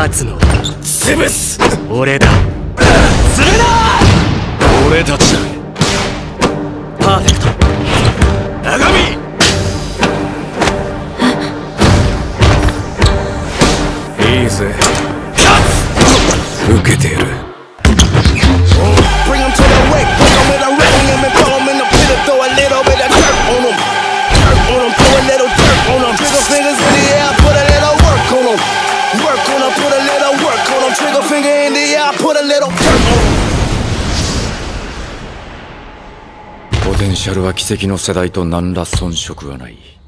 勝つのは潰す俺だするな俺たちだパーフェクト長見いいぜ勝つ受けてやる Bring 'em to the wake, put 'em in a ring, him and throw 'em in the pit and throw a little bit of dirt on 'em. Dirt on 'em, throw a little finger in the air, put a little purple. ポテンシャルは奇跡の世代と何ら遜色はない